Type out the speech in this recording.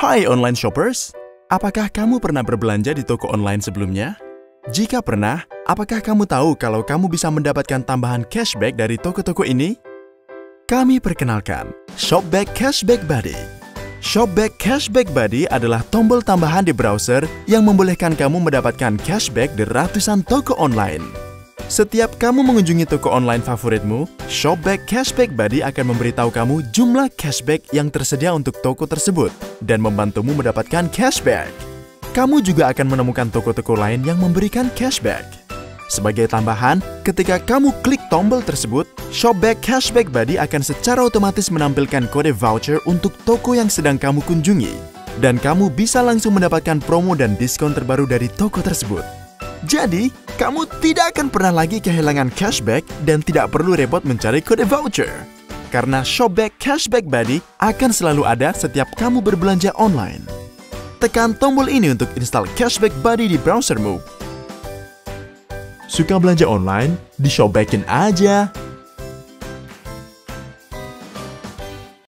Hai online shoppers, apakah kamu pernah berbelanja di toko online sebelumnya? Jika pernah, apakah kamu tahu kalau kamu bisa mendapatkan tambahan cashback dari toko-toko ini? Kami perkenalkan Shopback Cashback Buddy. Shopback Cashback Buddy adalah tombol tambahan di browser yang membolehkan kamu mendapatkan cashback di ratusan toko online. Setiap kamu mengunjungi toko online favoritmu, Shopback Cashback Buddy akan memberitahu kamu jumlah cashback yang tersedia untuk toko tersebut dan membantumu mendapatkan cashback. Kamu juga akan menemukan toko-toko lain yang memberikan cashback. Sebagai tambahan, ketika kamu klik tombol tersebut, Shopback Cashback Buddy akan secara otomatis menampilkan kode voucher untuk toko yang sedang kamu kunjungi. Dan kamu bisa langsung mendapatkan promo dan diskon terbaru dari toko tersebut. Jadi, kamu tidak akan pernah lagi kehilangan cashback dan tidak perlu repot mencari kode voucher. Karena Shopback Cashback Buddy akan selalu ada setiap kamu berbelanja online. Tekan tombol ini untuk install Cashback Buddy di browsermu. Suka belanja online? Di Shopbackin aja!